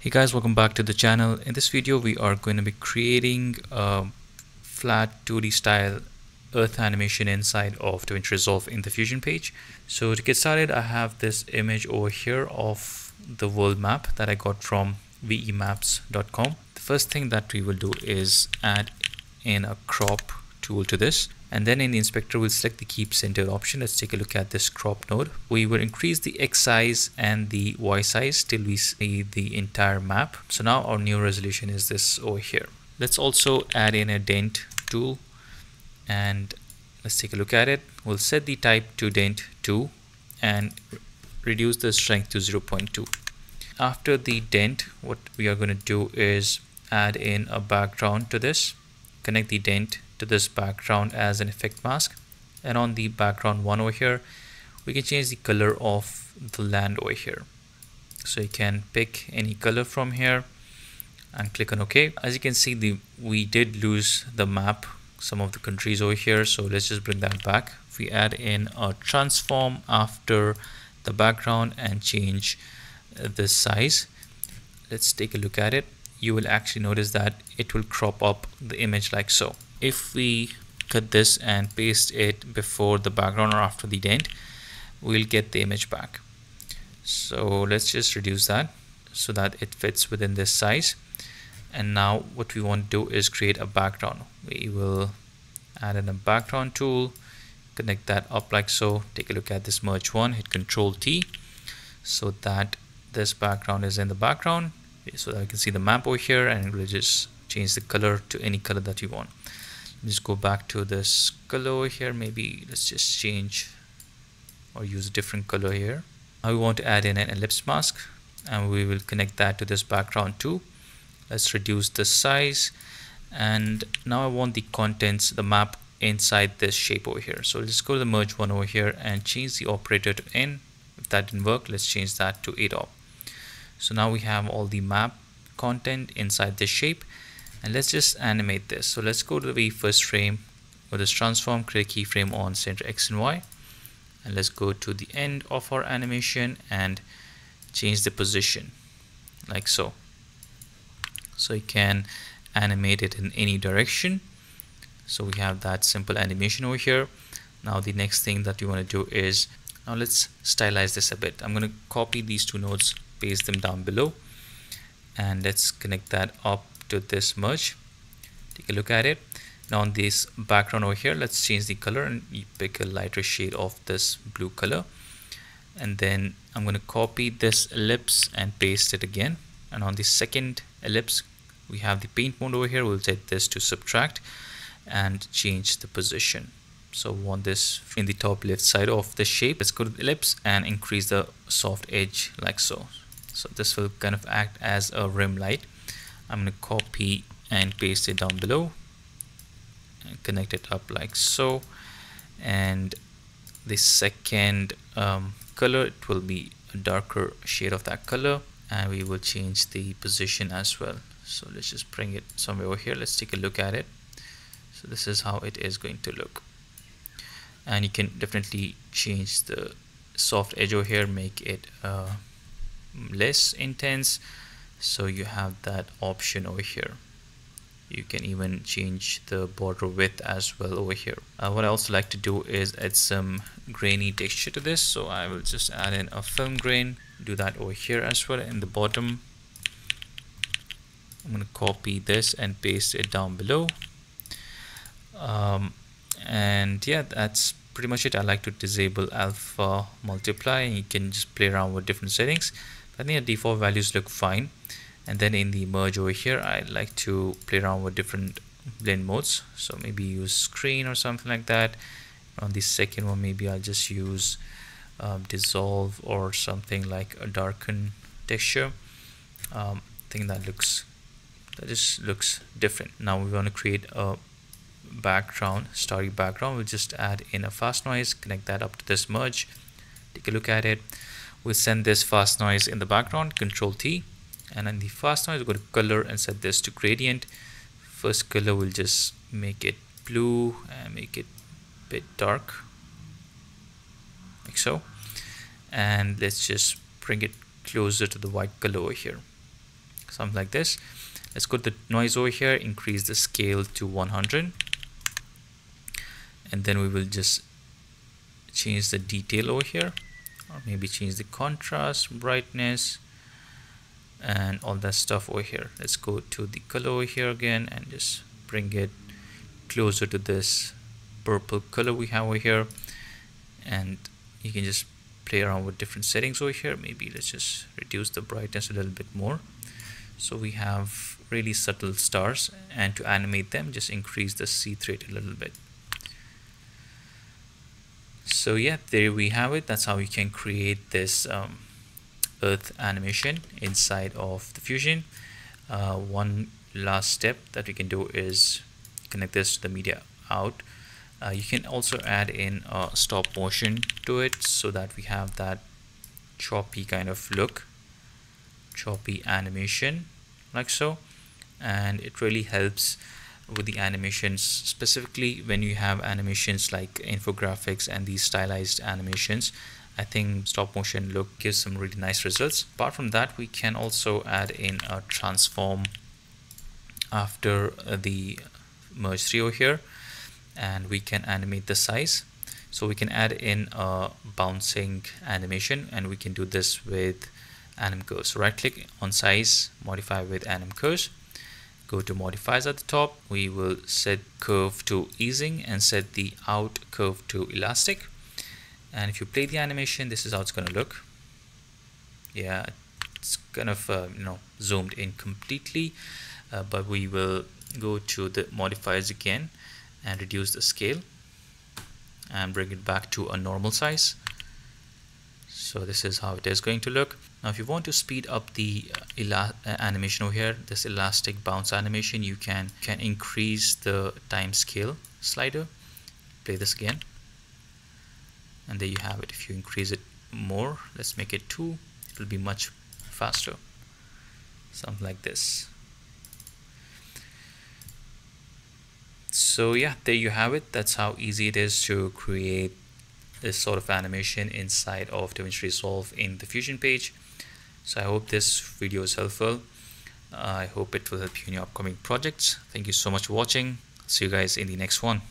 Hey guys, welcome back to the channel. In this video, we are going to be creating a flat 2D style earth animation inside of DaVinci Resolve in the Fusion page. So to get started, I have this image over here of the world map that I got from vemaps.com. The first thing that we will do is add in a crop tool to this and then in the inspector we'll select the keep center option. Let's take a look at this crop node. We will increase the x size and the y size till we see the entire map. So now our new resolution is this over here. Let's also add in a dent tool and let's take a look at it. We'll set the type to dent 2 and reduce the strength to 0.2 after the dent what we are going to do is add in a background to this. Connect the dent to this background as an effect mask. And on the background one over here we can change the color of the land over here. So you can pick any color from here and click on OK. As you can see the we did lose the map some of the countries over here. So let's just bring that back. If we add in a transform after the background and change uh, the size let's take a look at it. You will actually notice that it will crop up the image like so if we cut this and paste it before the background or after the dent we'll get the image back. So let's just reduce that so that it fits within this size. And now what we want to do is create a background. We will add in a background tool connect that up like so. Take a look at this merge one hit control T so that this background is in the background. So that I can see the map over here and we'll just change the color to any color that you want just go back to this color here. Maybe let's just change or use a different color here. Now we want to add in an ellipse mask and we will connect that to this background too. Let's reduce the size. And now I want the contents the map inside this shape over here. So let's go to the merge one over here and change the operator to in. If that didn't work let's change that to atop so now we have all the map content inside this shape and let's just animate this. So let's go to the first frame. With this transform create keyframe on center x and y. And let's go to the end of our animation and change the position like so. So you can animate it in any direction. So we have that simple animation over here. Now the next thing that you want to do is now let's stylize this a bit. I'm going to copy these two nodes paste them down below. And let's connect that up to this merge take a look at it. Now on this background over here let's change the color and pick a lighter shade of this blue color. And then I'm going to copy this ellipse and paste it again. And on the second ellipse we have the paint mode over here. We'll set this to subtract and change the position. So we want this in the top left side of the shape. Let's go to the ellipse and increase the soft edge like so. So this will kind of act as a rim light I'm going to copy and paste it down below. And connect it up like so. And the second um, color it will be a darker shade of that color. And we will change the position as well. So let's just bring it somewhere over here. Let's take a look at it. So this is how it is going to look. And you can definitely change the soft edge over here make it uh, less intense so you have that option over here. You can even change the border width as well over here. Uh, what I also like to do is add some grainy texture to this. So I will just add in a film grain do that over here as well in the bottom. I'm going to copy this and paste it down below. Um, and yeah that's pretty much it. I like to disable alpha multiply and you can just play around with different settings I think the default values look fine. And then in the merge over here I like to play around with different blend modes. So maybe use screen or something like that. On the second one maybe I'll just use um, dissolve or something like a darken texture. Um, I think that looks that just looks different. Now we want to create a background starry background. We'll just add in a fast noise connect that up to this merge take a look at it we'll send this fast noise in the background control T and in the fast noise we go to color and set this to gradient. First color we'll just make it blue and make it a bit dark like so. And let's just bring it closer to the white color over here. Something like this. Let's go to the noise over here increase the scale to 100 and then we will just change the detail over here or maybe change the contrast brightness and all that stuff over here. Let's go to the color over here again and just bring it closer to this purple color we have over here. And you can just play around with different settings over here. Maybe let's just reduce the brightness a little bit more. So we have really subtle stars and to animate them just increase the seethe rate a little bit so yeah there we have it. That's how you can create this um, earth animation inside of the fusion. Uh, one last step that we can do is connect this to the media out. Uh, you can also add in a stop motion to it so that we have that choppy kind of look choppy animation like so. And it really helps with the animations specifically when you have animations like infographics and these stylized animations I think stop motion look gives some really nice results. Apart from that we can also add in a transform after uh, the merge 3 over here and we can animate the size. So we can add in a bouncing animation and we can do this with anim curves. Right click on size modify with anim curves go to modifiers at the top. We will set curve to easing and set the out curve to elastic. And if you play the animation this is how it's going to look. Yeah it's kind of uh, you know zoomed in completely uh, but we will go to the modifiers again and reduce the scale and bring it back to a normal size so this is how it is going to look. Now if you want to speed up the uh, uh, animation over here this elastic bounce animation you can can increase the time scale slider. Play this again. And there you have it. If you increase it more let's make it 2 it will be much faster. Something like this. So yeah there you have it. That's how easy it is to create this sort of animation inside of DaVinci Resolve in the Fusion page. So I hope this video is helpful. I hope it will help you in your upcoming projects. Thank you so much for watching. See you guys in the next one